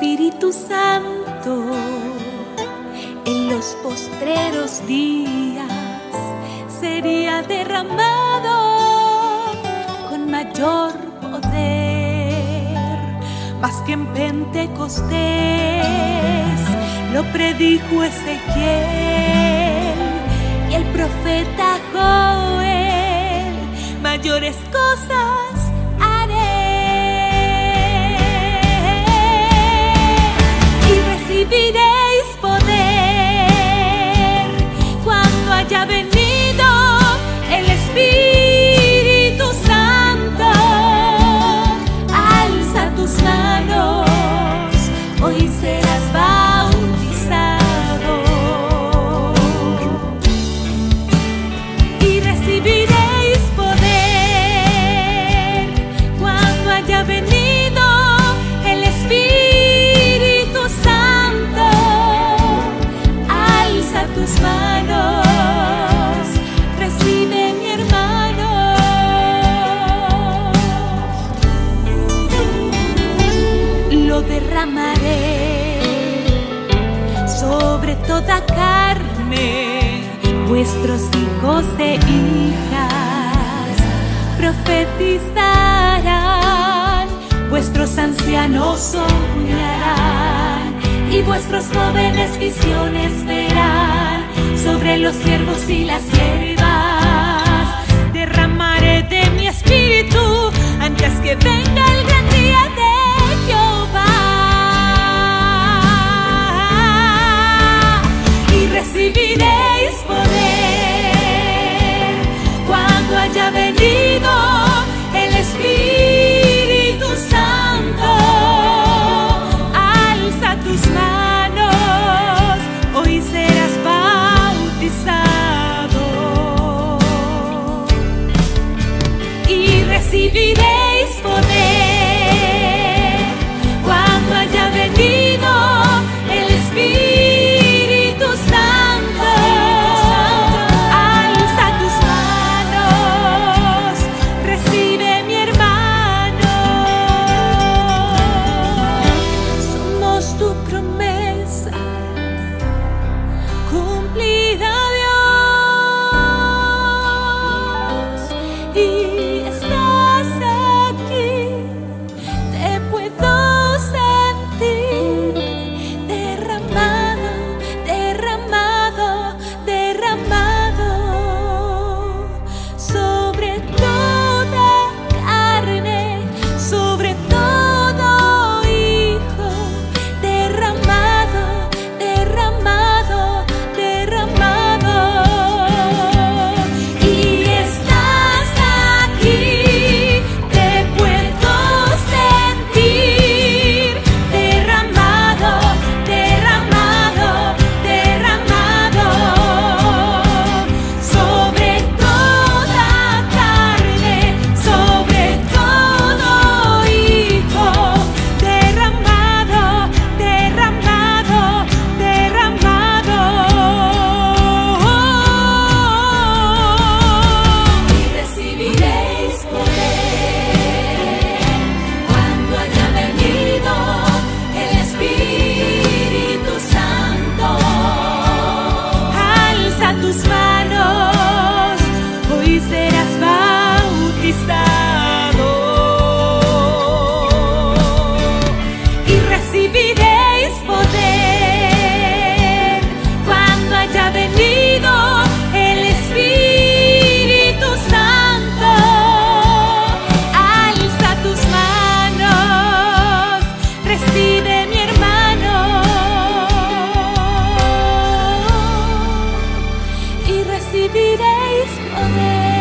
Espíritu Santo, en los postreros días sería derramado con mayor poder, más que en Pentecostés. Lo predijo Ezequiel y el profeta Joel, mayores cosas amaré sobre toda carne, vuestros hijos e hijas profetizarán, vuestros ancianos soñarán y vuestros jóvenes visiones verán sobre los siervos y las siervas. Derramaré de mi espíritu ya llave promesa. smile. si vireis poder.